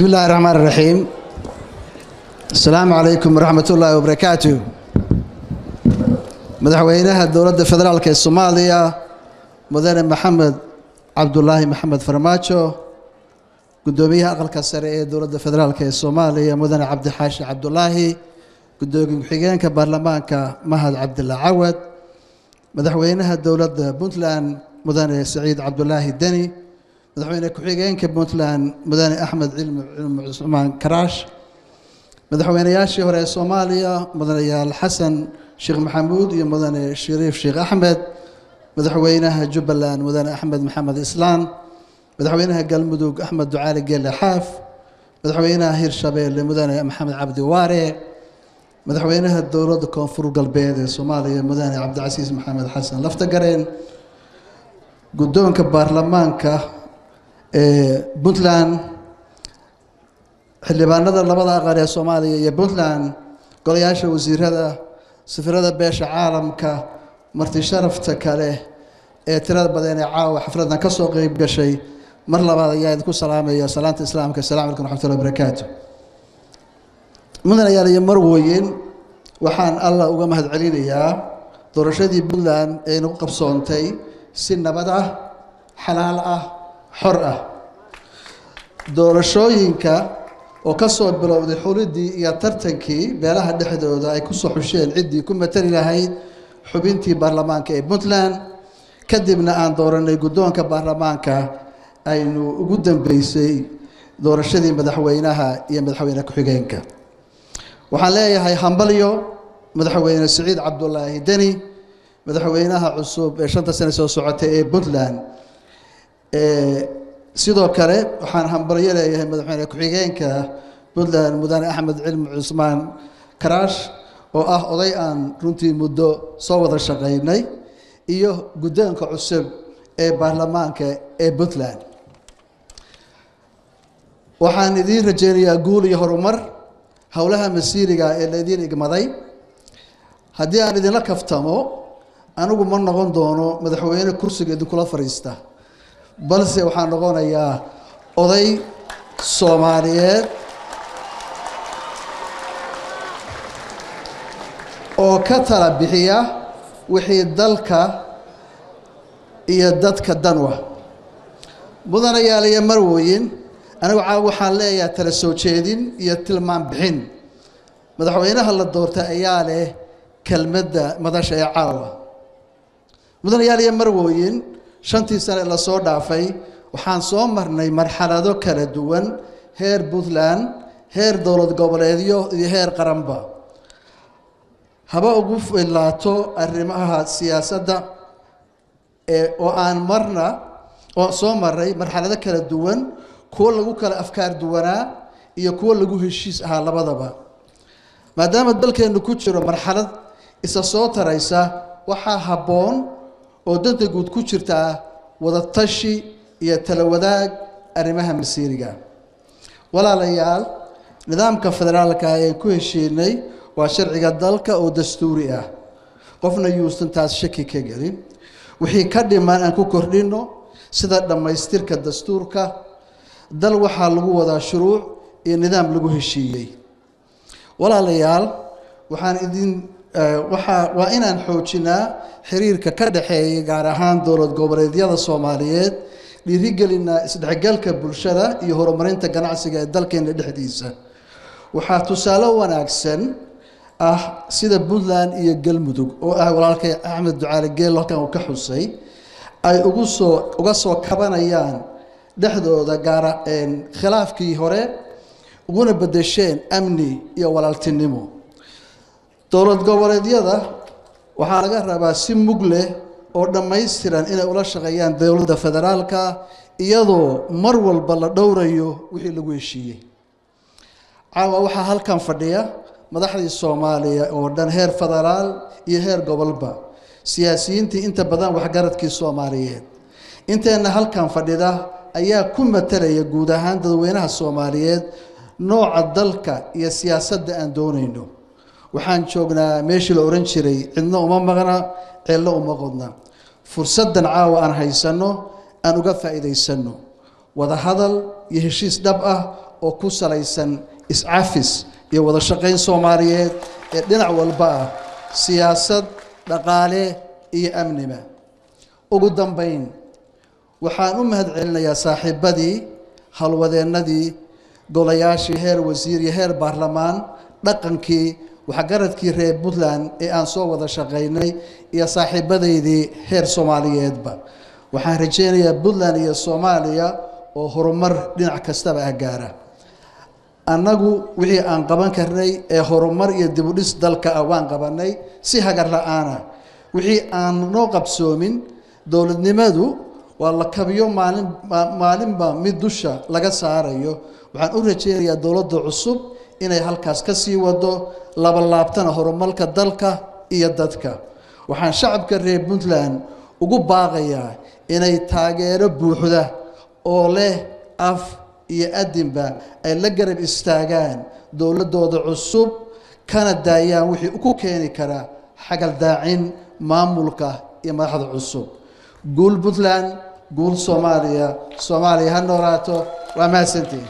bismi illaahi raxmaan raxiim assalaamu calaykum waraxmat ullaahi wabarakaatu madaxweynaha dowladda federaalk ee soomaaliya mudane maxamed cabdulaahi maxamed farmaajo. Guddoomiyaha aqalka sare ee dowladda federaalk ee soomaaliya mudane cabdixaashi cabdulaahi guddoomiye ku-xigeenka baarlamaanka mahad cabdila cawad. Madaxweynaha dowladda puntland mudane saciid cabdulaahi deni madaxweyne ku-xigeenka puntland mudane axmed cilmi cusmaan karaash. Madaxweynayaashii hore ee soomaaliya mudanayaal xasan sheekh maxamuud iyo mudane shariif sheekh axmed. Madaxweynaha jubbaland mudane axmed maxamed islaan. Madaxweynaha galmudug axmed ducaali geele xaaf. Madaxweynaha hirshabeelle mudane maxamed cabdi waare. Madaxweynaha dowladda koonfur galbeed ee soomaaliya mudane cabdicasiis maxamed xasan laftagareen guddoonka baarlamaanka puntland xildhibaanada labada aqal ee soomaaliya iyo puntland golayaasha wasiirada safirada beesha caalamka marti sharafta kale ee tirada badan ee caawa xafladan ka soo qeyb gashay mar labaad ayaa idinku salaamaya. Salaanta islaamka assalamu calaykum raxmatullahi wabarakaatu mudanayaal iyo marwooyin waxaan allah uga mahad celinayaa doorashadii puntland ee inagu qabsoontay si nabad ah xalaal ah xor ah. Doorashooyinka oo ka soo bilowday xulidii iyo tartankii beelaha dhexdooda ay ku soo xusheen ciddii ku matali lahayd xubintii baarlamaanka ee puntland kadibna aan dooranay guddoonka baarlamaanka aynu ugu dambeysay doorashadii madaxweynaha iyo madaxweyne ku-xigeenka. Waxaan leeyahay hambalyo madaxweyne siciid cabdulaahi deni madaxweynaha cusub ee shanta sane soo socotay ee puntland sidoo kale waxaan hambalyo leeyahay madaxweyne ku-xigeenka puntland mudane axmed cilmi cusmaan karaash oo ah oday aan runtii muddo soo wada shaqaynay iyo guddoonka cusub ee baarlamaanka ee puntland. Waxaan idiin rajeynayaa guul iyo horumar howlaha masiiriga ee laydiin igmaday. Haddii aan idinla kaftamo anigu ma noqon doono madaxweyne kursiga idinkula fadhiista balse waxaan noqonayaa oday soomaaliyeed oo ka tala bixiya wixii dalka iyo dadka danwa mudanayaal iyo marwooyin anigu caawa waxaan leeyahay tala soo jeedin iyo tilmaan bixin. Madaxweynaha la doortay ayaa leh kelmadda madasha ee caawa. Mudanayaal iyo marwooyin shantii sane la soo dhaafay waxaan soo marnay marxalado kala duwan heer puntland heer dowlad goboleedyo iyo heer qaranba. Haba ugu filaato arrimaha siyaasadda oo aan marna oo soo marnay marxalado kala duwan kuwo lagu kala afkaar duwanaa iyo kuwo lagu heshiis ahaa labadaba. Maadaama dalkeennu ku jiro marxalad isa soo taraysa waxaa habboon oo danta guud ku jirtaa wadatashi iyo tala wadaag arrimaha masiiriga. Walaalayaal nidaamka federaalka ayaan ku heshiinay waa sharciga dalka oo dastuuri ah. Qofna yuusan taas shaki ka gelin. Wixii ka dhiman aan ku kordhinno sida dhammaystirka dastuurka dal waxaa lagu wadaa shuruuc iyo nidaam lagu heshiiyey. Walaalayaal waxaan idin waxaa waa inaan xoojinaa xiriirka ka dhexeeya gaar ahaan dowlad goboleedyada soomaaliyeed dhiirigelinaa isdhexgalka bulshada iyo horumarinta ganacsiga ee dalkeena dhexdiisa. Waxaa tusaale wanaagsan ah sida puntland iyo galmudug oo ah walaalkay axmed ducaali geel halkan uu ka xusay ay ugu soo uga soo kabanayaan dhexdooda gaara khilaafkii hore uguna bedesheen amni iyo walaaltinimo dowlad goboleedyada waxaa laga rabaa si mug leh oo dhammaystiran inay ula shaqeeyaan dowladda federaalka iyadoo mar walba la dhowrayo wixii lagu heshiiyey. Caawa waxaa halkan fadhiya madaxdii soomaaliya oo dhan heer federaal iyo heer gobolba. Siyaasiyiintii inta badan waxgaradkii soomaaliyeed. Inteenna halkan fadhida ayaa ku matalaya guud ahaan dadweynaha soomaaliyeed nooca dalka iyo siyaasadda aan doonayno waxaan joognaa meeshii la ohan jiray cidna uma maqna ceello uma qodna. Fursaddan caawa aan haysanno aan uga faa'iidaysanno. Wada hadal iyo heshiis dhab ah oo ku salaysan iscafis iyo wada shaqayn soomaaliyeed ee dhinac walba ah siyaasad dhaqaale iyo amniba. Ugu dambayn waxaan u mahad celinayaa saaxiibadii halwadeennadii golayaashii heer wasiir iyo heer baarlamaan dhaqankii waxgaradkii reer puntland ee aan soo wada shaqaynay iyo saaxiibadaydii heer soomaaliyeedba. Waxaan rajaynayaa puntland iyo soomaaliya oo horumar dhinac kastaba ah gaara. Annagu wixii aan qaban karnay ee horumar iyo dibudhis dalka ah waan qabanay si hagar la'aana. Wixii aan noo qabsoomin dowladnimadu waa la kabiyo maalin maalinba mid dusha laga saarayo. Waxaan u rajaynayaa dowladda cusub inay halkaas ka sii wado labalaabtana horumarka dalka iyo dadka. Waxaan shacabka reer puntland ugu baaqayaa inay taageero buuxda oo leh af iyo adinba ay la garab istaagaan dowladdooda cusub kana daayaan wixii ku keeni kara xagaldaacin maamulka iyo madaxda cusub. Guul puntland guul soomaaliya. Soomaaliya ha noolaato waa mahadsantiin